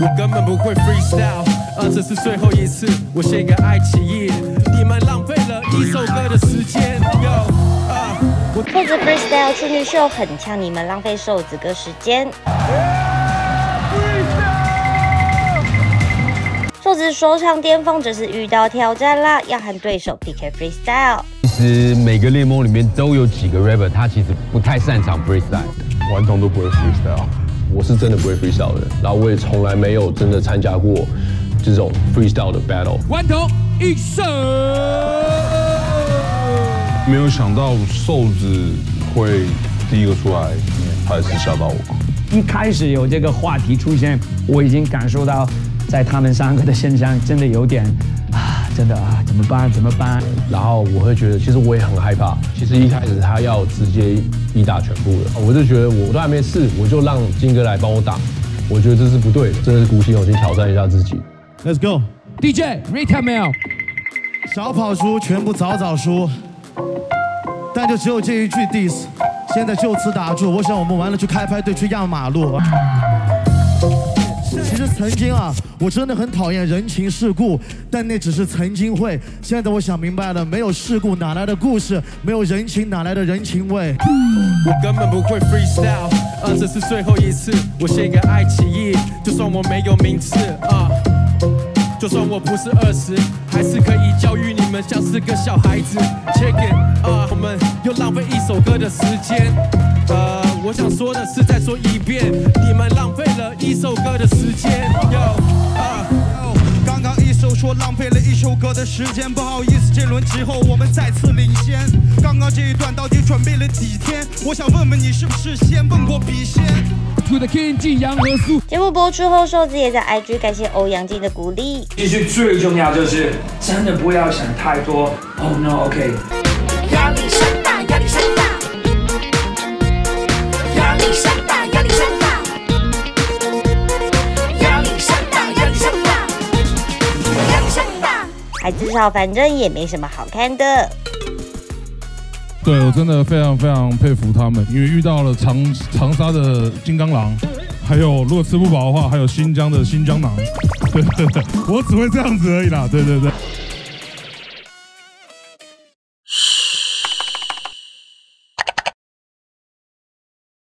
我根本不会 freestyle，啊，这是最后一次，我写给爱奇艺，你们浪费了一首歌的时间。Yo，啊，瘦子 freestyle 处女秀很呛你们浪费瘦子哥时间。瘦子说唱巅峰这次遇到挑战啦，要和对手 PK freestyle。其实每个联盟里面都有几个 rapper，他其实不太擅长 freestyle，顽童都不会 freestyle。我是真的不会 freestyle 的，然后我也从来没有真的参加过这种 freestyle 的 battle。顽童一生，没有想到瘦子会第一个出来，还是吓到我。一开始有这个话题出现，我已经感受到在他们三个的身上真的有点啊，真的啊，怎么办？怎么办？然后我会觉得，其实我也很害怕。其实一开始他要直接一打全部的，我就觉得我都还没试，我就让金哥来帮我打，我觉得这是不对的，真的是鼓起勇气挑战一下自己。Let's go。DJ Rita Mel，小跑输，全部早早输，但就只有这一句 diss，现在就此打住。我想我们完了去开派对，去压马路。其实曾经啊，我真的很讨厌人情世故，但那只是曾经会。现在我想明白了，没有事故哪来的故事？没有人情哪来的人情味？我根本不会 freestyle，啊，这是最后一次，我写个爱奇艺，就算我没有名次啊。就算我不是二十，还是可以教育你们像是个小孩子。Check it 啊，我们又浪费一首歌的时间。呃，我想说的是再说一遍，你们浪费了一首歌的时间。Yo 啊。刚刚一首说浪费了一首歌的时间，不好意思，这轮之后我们再次领先。刚刚这一段到底准备了几天？我想问问你是不是先问过笔仙？To the king，晋阳和苏。节目播出后，瘦子也在 IG 感谢欧阳靖的鼓励。其实最重要就是真的不要想太多。Oh no，OK。压至少反正也没什么好看的。对我真的非常非常佩服他们，因为遇到了长长沙的金刚狼，还有如果吃不饱的话，还有新疆的新疆狼。对对对，我只会这样子而已啦。对对对。